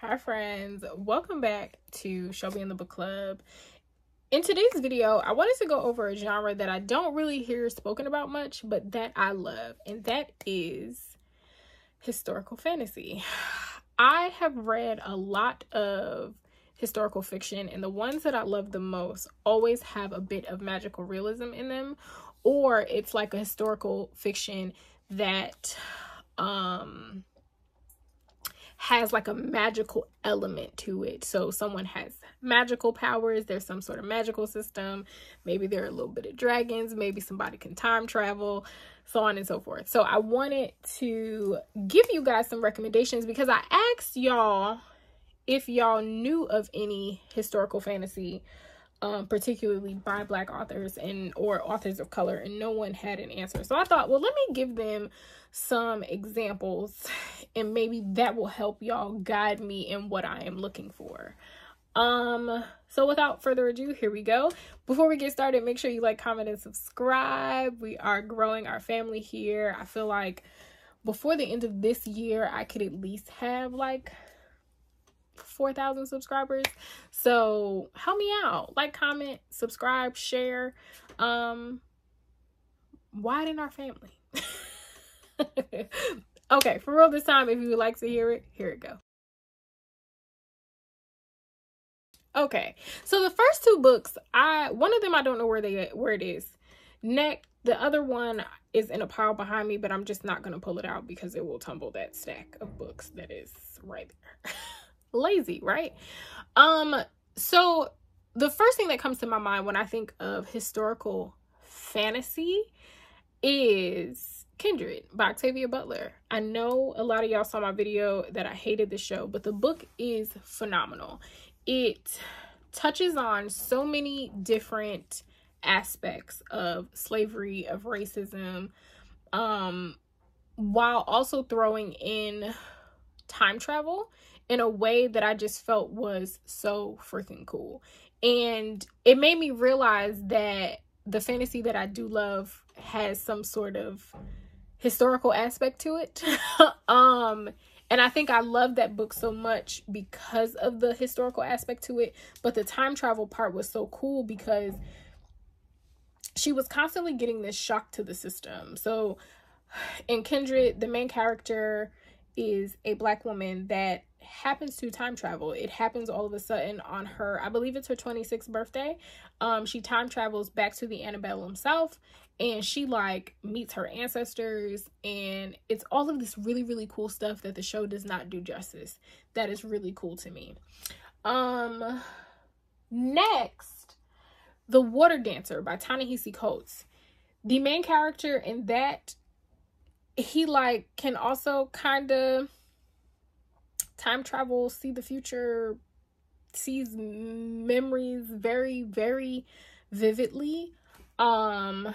Hi friends, welcome back to Shelbey and the Book Club. In today's video, I wanted to go over a genre that I don't really hear spoken about much, but that I love, and that is historical fantasy. I have read a lot of historical fiction, and the ones that I love the most always have a bit of magical realism in them, or it's like a historical fiction that um has like a magical element to it. So someone has magical powers, there's some sort of magical system, maybe there are a little bit of dragons, maybe somebody can time travel, so on and so forth. So I wanted to give you guys some recommendations because I asked y'all if y'all knew of any historical fantasy um, particularly by black authors and or authors of color and no one had an answer. So i thought well let me give them some examples and maybe that will help y'all guide me in what i am looking for. Um so without further ado here we go. Before we get started make sure you like comment and subscribe. We are growing our family here. I feel like before the end of this year i could at least have like 4,000 subscribers. So help me out. Like, comment, subscribe, share. Um, widen our family. okay, for real this time, if you would like to hear it, here it go. Okay, so the first two books, I one of them I don't know where they where it is. Next, the other one is in a pile behind me, but I'm just not gonna pull it out because it will tumble that stack of books that is right there. lazy, right? Um, so the first thing that comes to my mind when I think of historical fantasy is Kindred by Octavia Butler. I know a lot of y'all saw my video that I hated the show, but the book is phenomenal. It touches on so many different aspects of slavery, of racism, um, while also throwing in time travel in a way that I just felt was so freaking cool. And it made me realize that the fantasy that I do love has some sort of historical aspect to it. um and I think I love that book so much because of the historical aspect to it, but the time travel part was so cool because she was constantly getting this shock to the system. So in Kindred, the main character is a black woman that happens to time travel. It happens all of a sudden on her, I believe it's her 26th birthday. Um, she time travels back to the antebellum South and she like meets her ancestors and it's all of this really really cool stuff that the show does not do justice. That is really cool to me. Um next, The Water Dancer by Ta-Nehisi Coates. The main character in that he like can also kind of time travel, see the future, sees memories very, very vividly. Um,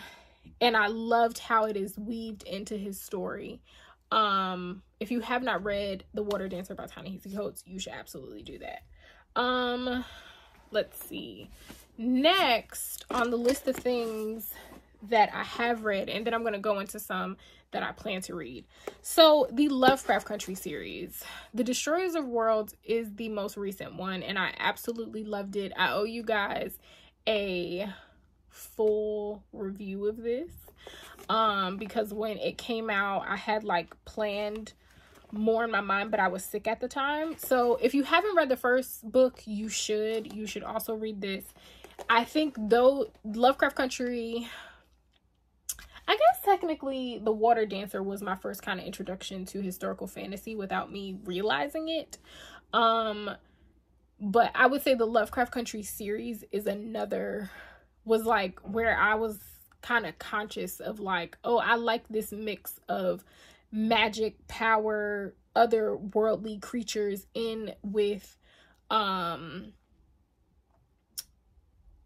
and I loved how it is weaved into his story. Um, if you have not read The Water Dancer by Ta-Nehisi Coates, you should absolutely do that. Um, let's see. Next on the list of things that I have read, and then I'm going to go into some that I plan to read. So, the Lovecraft Country series, The Destroyers of Worlds is the most recent one, and I absolutely loved it. I owe you guys a full review of this um because when it came out i had like planned more in my mind but i was sick at the time so if you haven't read the first book you should you should also read this i think though lovecraft country technically The Water Dancer was my first kind of introduction to historical fantasy without me realizing it. Um but I would say the Lovecraft Country series is another was like where I was kind of conscious of like, oh, I like this mix of magic, power, other worldly creatures in with um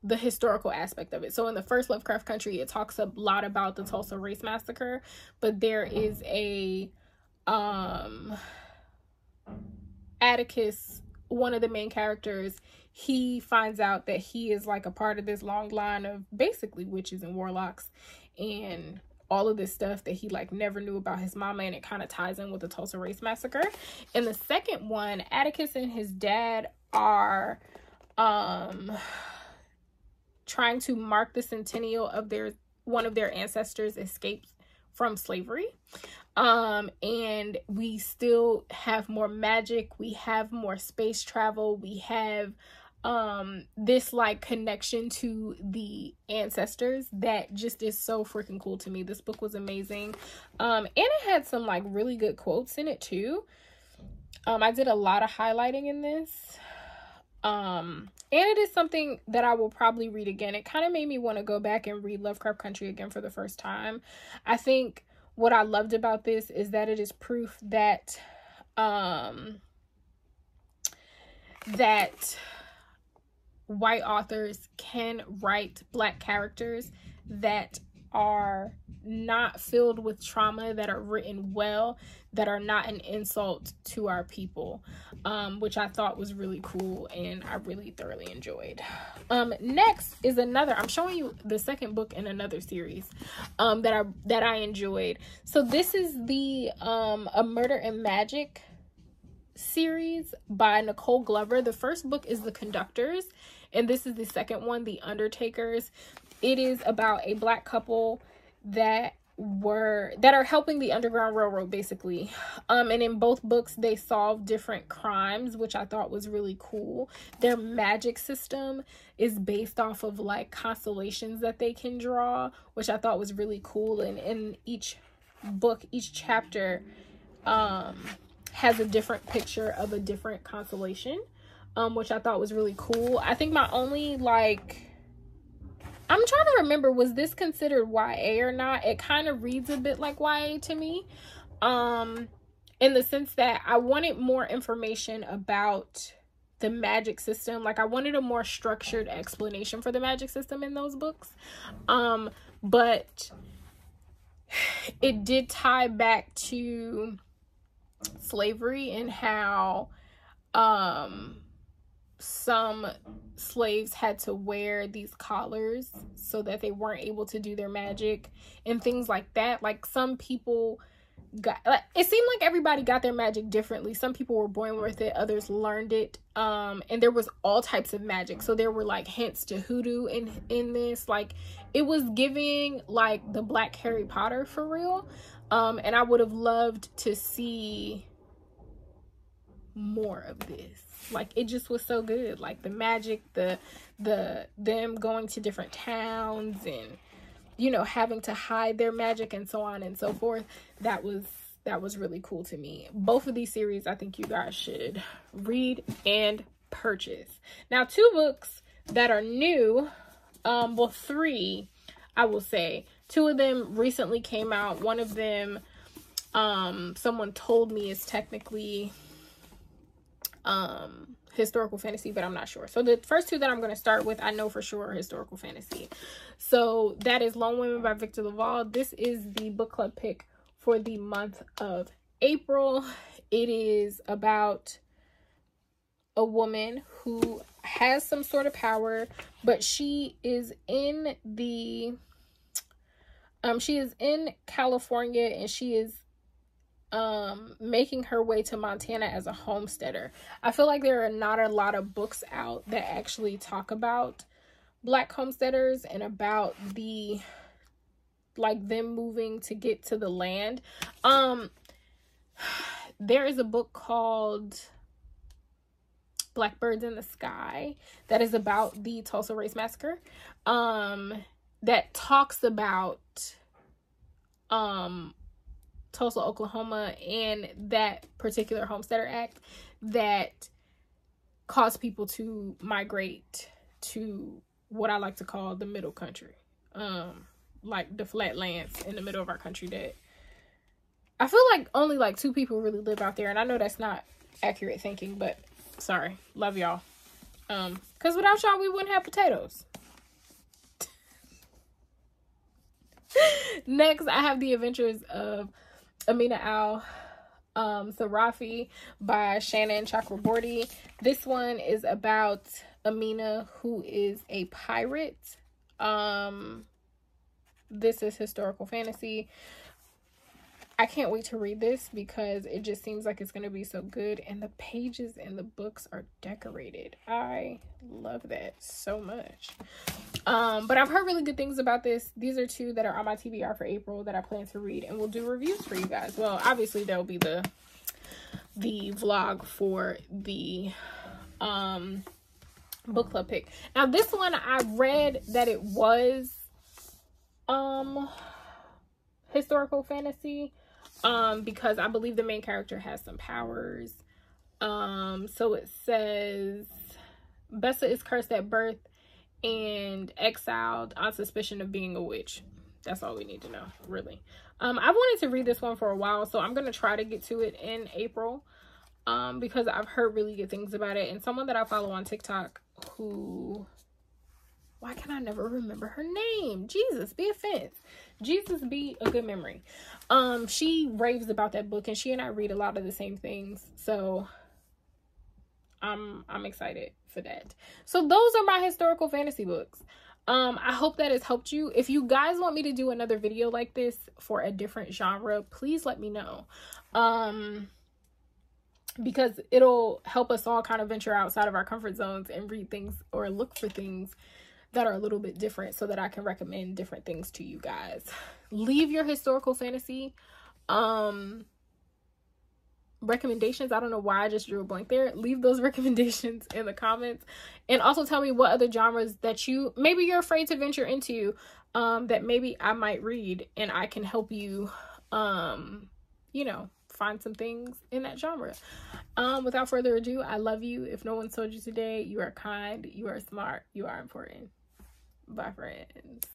the historical aspect of it. So in the first Lovecraft Country, it talks a lot about the Tulsa Race Massacre, but there is a um Atticus, one of the main characters, he finds out that he is like a part of this long line of basically witches and warlocks and all of this stuff that he like never knew about his mama and it kind of ties in with the Tulsa Race Massacre. In the second one, Atticus and his dad are um trying to mark the centennial of their one of their ancestors escaped from slavery. Um and we still have more magic. We have more space travel. We have um this like connection to the ancestors that just is so freaking cool to me. This book was amazing. Um and it had some like really good quotes in it too. Um i did a lot of highlighting in this um and it is something that i will probably read again. It kind of made me want to go back and read lovecraft country again for the first time. I think what i loved about this is that it is proof that um that white authors can write black characters that are not filled with trauma that are written well that are not an insult to our people um, which i thought was really cool and i really thoroughly enjoyed. Um, next is another i'm showing you the second book in another series um, that i that i enjoyed. So this is the um, a murder and magic series by nicole glover. The first book is the conductors and this is the second one the undertakers it is about a black couple that were that are helping the underground railroad basically. Um and in both books they solve different crimes which i thought was really cool. Their magic system is based off of like constellations that they can draw which i thought was really cool. And in each book each chapter um has a different picture of a different constellation um which i thought was really cool. I think my only like I'm trying to remember was this considered YA or not? It kind of reads a bit like YA to me. Um in the sense that I wanted more information about the magic system. Like I wanted a more structured explanation for the magic system in those books. Um but it did tie back to slavery and how um some slaves had to wear these collars so that they weren't able to do their magic and things like that. Like some people got like it seemed like everybody got their magic differently. Some people were born with it, others learned it. Um and there was all types of magic. So there were like hints to hoodoo in in this. Like it was giving like the black Harry Potter for real. Um and I would have loved to see more of this like it just was so good. Like the magic the the them going to different towns and you know having to hide their magic and so on and so forth. That was that was really cool to me. Both of these series i think you guys should read and purchase. Now two books that are new um well three i will say. Two of them recently came out. One of them um someone told me is technically um historical fantasy, but I'm not sure. So the first two that I'm going to start with, I know for sure historical fantasy. So that is Lone Women by Victor LaValle This is the book club pick for the month of April. It is about a woman who has some sort of power, but she is in the um she is in California and she is um making her way to Montana as a homesteader. I feel like there are not a lot of books out that actually talk about black homesteaders and about the like them moving to get to the land. Um there is a book called Blackbirds in the Sky that is about the Tulsa Race Massacre. Um that talks about um Tulsa, Oklahoma, and that particular Homesteader Act that caused people to migrate to what I like to call the middle country. Um, like the flatlands in the middle of our country that I feel like only like two people really live out there, and I know that's not accurate thinking, but sorry, love y'all. Um, because without y'all, we wouldn't have potatoes. Next, I have the adventures of Amina Al um, Sirafi by Shannon Chakraborty. This one is about Amina, who is a pirate. Um, This is historical fantasy. I can't wait to read this because it just seems like it's going to be so good. And the pages and the books are decorated. I love that so much. Um, but I've heard really good things about this. These are two that are on my TBR for April that I plan to read and we'll do reviews for you guys. Well, obviously there'll be the the vlog for the um book club pick. Now this one I read that it was um historical fantasy um because i believe the main character has some powers. Um so it says bessa is cursed at birth and exiled on suspicion of being a witch. That's all we need to know really. Um i've wanted to read this one for a while so i'm gonna try to get to it in april um because i've heard really good things about it. And someone that i follow on tiktok who why can I never remember her name? Jesus, be a offense. Jesus be a good memory. Um, she raves about that book and she and I read a lot of the same things. So I'm I'm excited for that. So those are my historical fantasy books. Um, I hope that has helped you. If you guys want me to do another video like this for a different genre, please let me know. Um, because it'll help us all kind of venture outside of our comfort zones and read things or look for things that are a little bit different so that I can recommend different things to you guys. Leave your historical fantasy um recommendations. I don't know why I just drew a blank there. Leave those recommendations in the comments and also tell me what other genres that you maybe you're afraid to venture into um that maybe I might read and I can help you um you know find some things in that genre. Um, without further ado, I love you. If no one told you today, you are kind, you are smart, you are important. Bye, friends.